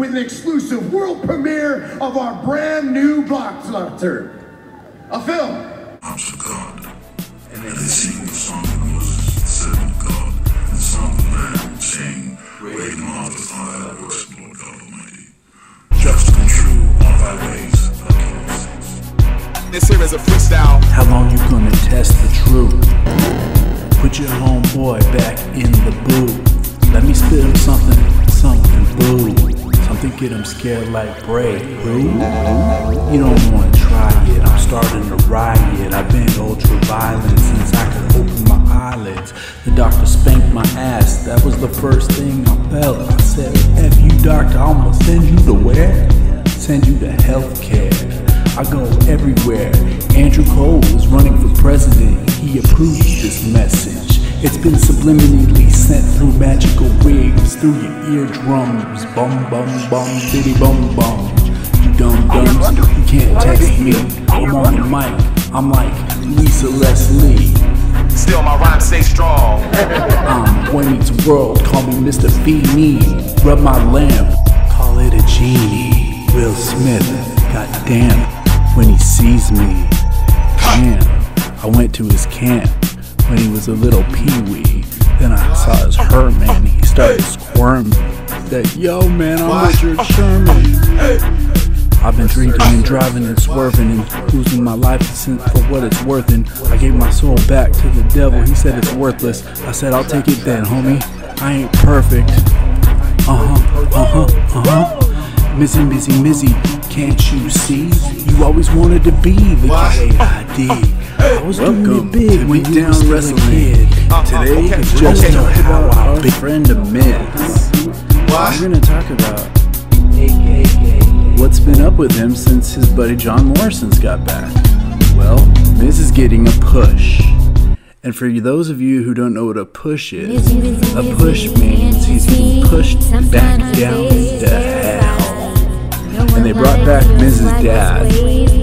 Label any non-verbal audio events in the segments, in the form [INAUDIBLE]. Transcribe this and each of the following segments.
with an exclusive world premiere of our brand new blockbuster. A film. House of God. And they sing the song of Moses, the servant of God, and the song of the Lamb, saying, Great and marvelous are thy works, Lord God Almighty. Just and true are thy ways, O King of saints. This here is a freestyle. How long you gonna test the truth? Put your homeboy back in the booth. Let me spit him something, something boo. Something get him scared like Bray. You don't wanna try it. I'm starting to riot. I've been ultra violent since I could open my eyelids. The doctor spanked my ass. That was the first thing I felt. I said, F you, doctor. I'm gonna send you to where? Send you to healthcare. I go everywhere. Andrew Cole is running for president. Been subliminally sent through magical waves, through your eardrums. Bum bum bum, bitty bum bum. You dumb dumbs, you can't text me. I'm on the mic. I'm like Lisa Leslie. Still, my rhymes stay strong. [LAUGHS] I'm Meets World. Call me Mr. Feeney. Rub my lamp. Call it a genie. Will Smith. Goddamn. When he sees me. Damn. I went to his camp when he was a little peewee. Then I saw his Herman. He started squirming. That yo man, I'm Richard Sherman. I've been drinking and driving and swerving and losing my life for what it's worth. And I gave my soul back to the devil. He said it's worthless. I said I'll take it then, homie. I ain't perfect. Uh huh, uh huh, uh huh. Mizzy, Mizzy, Mizzy, can't you see? You always wanted to be the K.I.D. I was doing it big when you was still a kid. Uh-huh, Today is just okay. talk about our big friend of Miz. We're gonna talk about what's been up with him since his buddy John Morrison's got back. Well, Miz is getting a push. And for those of you who don't know what a push is, a push means he's being pushed back down to hell. And they brought back Miz's dad, and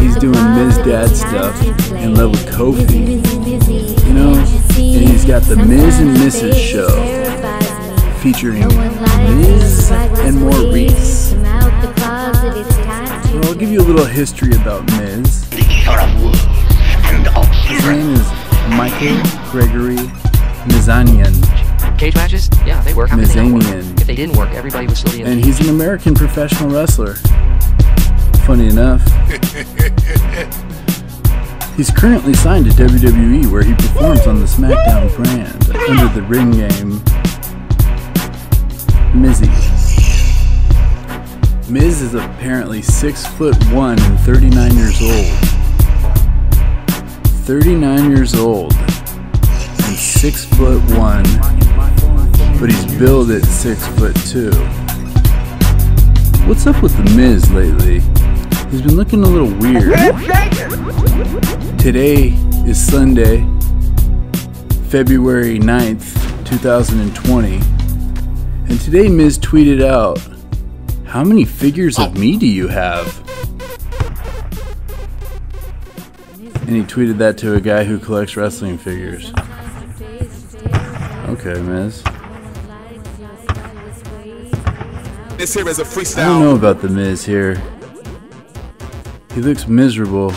he's doing Miz dad stuff in love with Kofi. You know, and he's got the Miz and Mrs. show featuring Miz and Maryse. So I'll give you a little history about Miz. His name is Michael Gregory Mizanian, Cage matches? Yeah, they work. How could they work? Mizanian. If they didn't work, everybody would still be in and he's an American professional wrestler. Funny enough, [LAUGHS] he's currently signed to WWE where he performs on the SmackDown brand under the ring name Mizzy. Miz is apparently six foot one and 39 years old. 39 years old and six foot one, but he's billed at six foot two. What's up with the Miz lately? He's been looking a little weird. Today is Sunday, February 9th, 2020. And today Miz tweeted out, How many figures of me do you have? And he tweeted that to a guy who collects wrestling figures. Okay, Miz. This here is a I don't know about the Miz here. He looks miserable.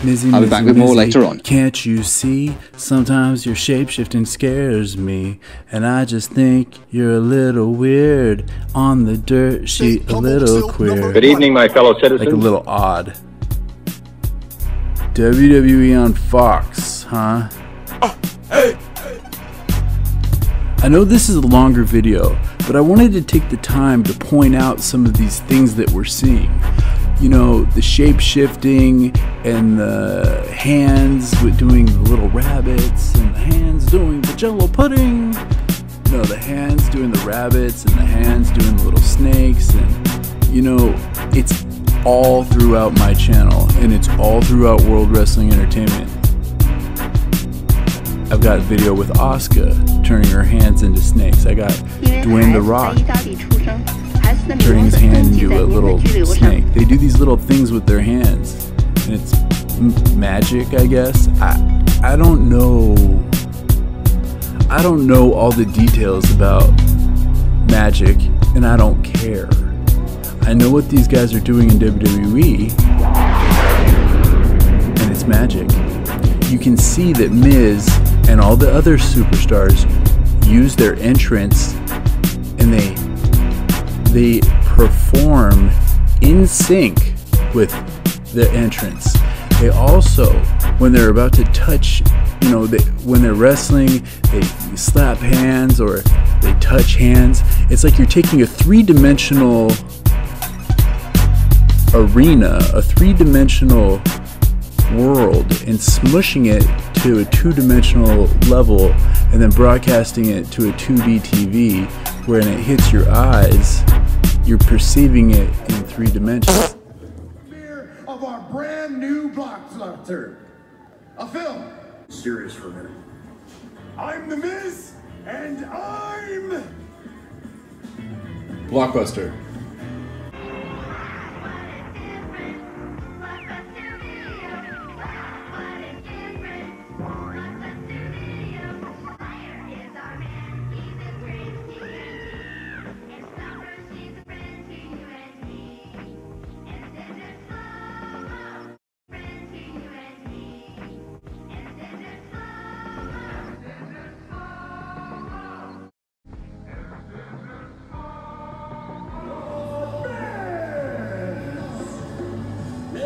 Mizzy, I'll be Mizzy, back with more Mizzy. later on. Can't you see? Sometimes your shapeshifting scares me. And I just think you're a little weird. On the dirt sheet, a little queer. Good evening, my fellow citizens. Like a little odd. WWE on Fox, huh? I know this is a longer video, but I wanted to take the time to point out some of these things that we're seeing you know, the shape shifting and the hands with doing the little rabbits and the hands doing the jello pudding. You know, the hands doing the rabbits and the hands doing the little snakes. And, you know, it's all throughout my channel and it's all throughout World Wrestling Entertainment. I've got a video with Oscar turning her hands into snakes. I got Dwayne the Rock. During his hand into a little snake. They do these little things with their hands, and it's magic, I guess. I I don't know. I don't know all the details about magic, and I don't care. I know what these guys are doing in WWE, and it's magic. You can see that Miz and all the other superstars use their entrance and they they perform in sync with the entrance. They also, when they're about to touch, you know, they, when they're wrestling, they slap hands or they touch hands. It's like you're taking a three dimensional arena, a three dimensional world, and smushing it to a two dimensional level and then broadcasting it to a 2D TV where when it hits your eyes, you're perceiving it in three dimensions. Of our brand new blockbuster. A film. Serious for a minute. I'm the Miz, and I'm Blockbuster.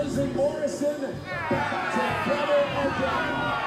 And Morrison together again. Ladies